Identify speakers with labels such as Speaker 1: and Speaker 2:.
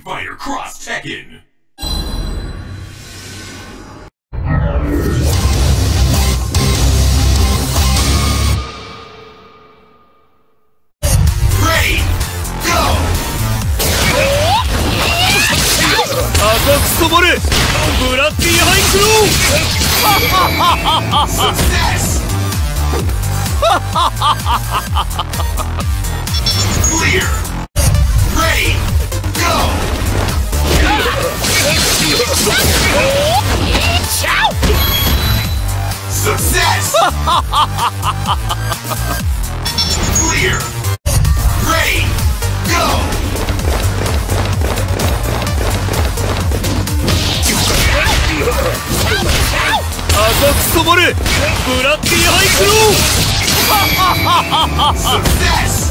Speaker 1: Dragon Fighter Cross Tekken! Success! Clear. Ready. Go. Success!